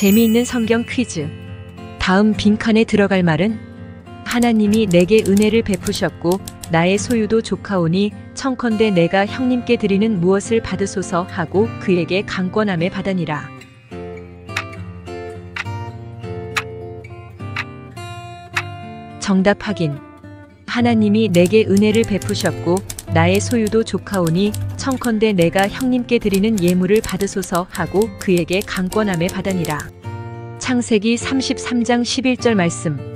재미있는 성경 퀴즈. 다음 빈칸에 들어갈 말은 하나님이 내게 은혜를 베푸셨고 나의 소유도 조카오니 청컨대 내가 형님께 드리는 무엇을 받으소서 하고 그에게 강권함에 받으니라. 정답 확인. 하나님이 내게 은혜를 베푸셨고 나의 소유도 조카오니 청컨대 내가 형님께 드리는 예물을 받으소서 하고 그에게 강권함에 받으니라. 창세기 33장 11절 말씀.